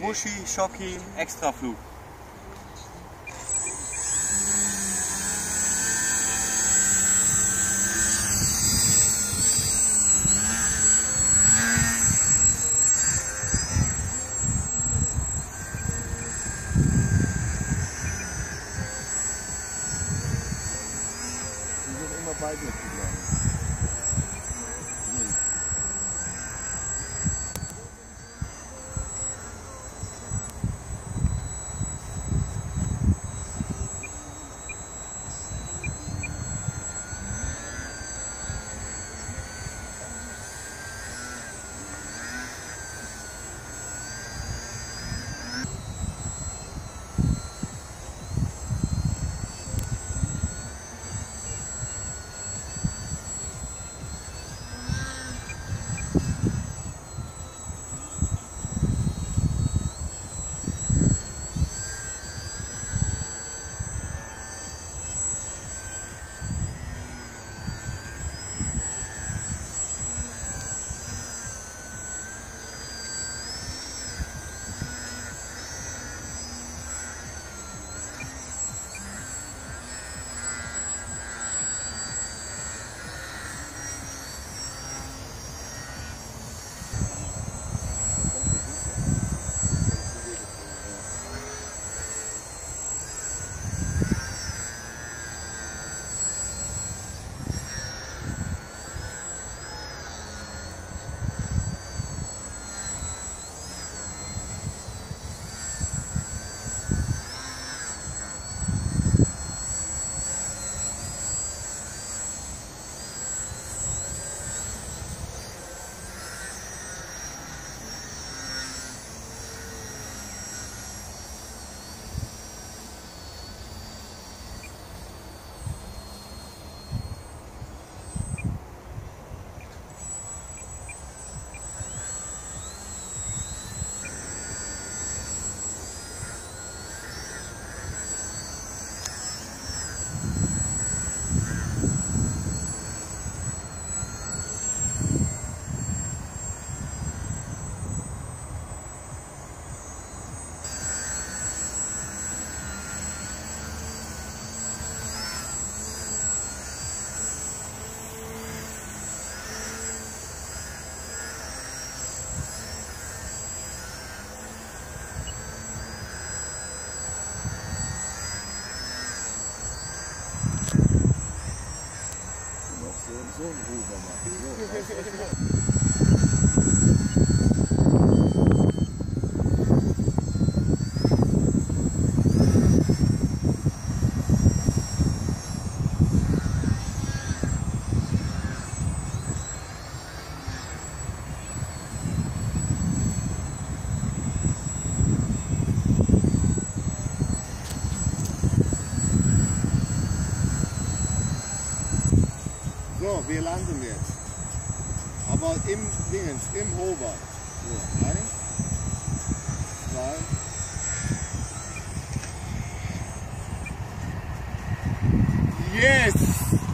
Muschi, Schocki, Extraflug. Die そうの方がまあ。So, wir landen jetzt. Aber im Dingens, im Hover. So, eins, zwei. Yes!